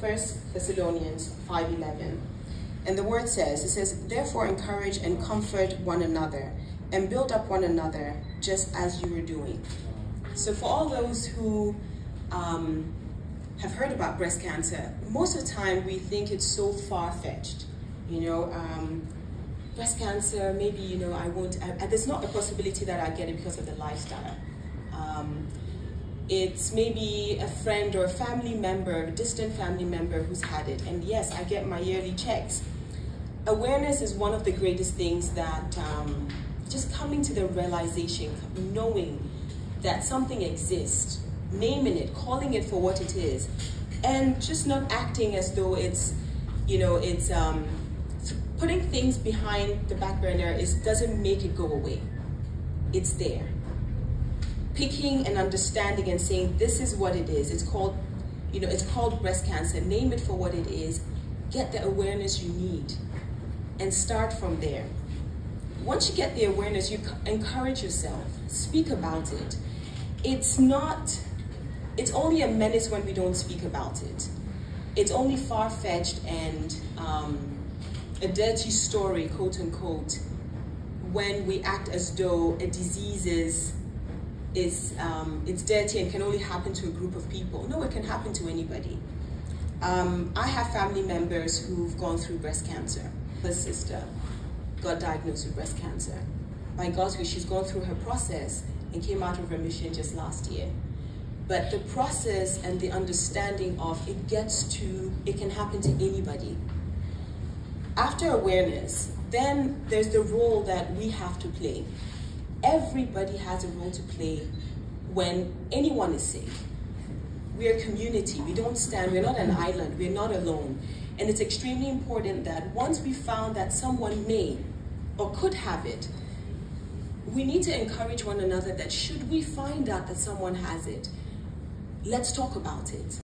1 Thessalonians 5.11. And the word says, it says, therefore encourage and comfort one another and build up one another just as you are doing. So for all those who um, have heard about breast cancer, most of the time we think it's so far-fetched. You know, um, breast cancer, maybe, you know, I won't, there's not a possibility that I get it because of the lifestyle. It's maybe a friend or a family member, a distant family member who's had it. And yes, I get my yearly checks. Awareness is one of the greatest things that um, just coming to the realization, knowing that something exists, naming it, calling it for what it is, and just not acting as though it's, you know, it's um, putting things behind the back burner is doesn't make it go away. It's there picking and understanding and saying this is what it is. It's called, you know, it's called breast cancer. Name it for what it is. Get the awareness you need and start from there. Once you get the awareness, you encourage yourself. Speak about it. It's not, it's only a menace when we don't speak about it. It's only far-fetched and um, a dirty story, quote unquote, when we act as though a disease is is um, it's dirty and can only happen to a group of people. No, it can happen to anybody. Um, I have family members who've gone through breast cancer. Her sister got diagnosed with breast cancer. By God's grace, she's gone through her process and came out of remission just last year. But the process and the understanding of it gets to, it can happen to anybody. After awareness, then there's the role that we have to play everybody has a role to play when anyone is sick. We're a community, we don't stand, we're not an island, we're not alone. And it's extremely important that once we found that someone may or could have it, we need to encourage one another that should we find out that someone has it, let's talk about it.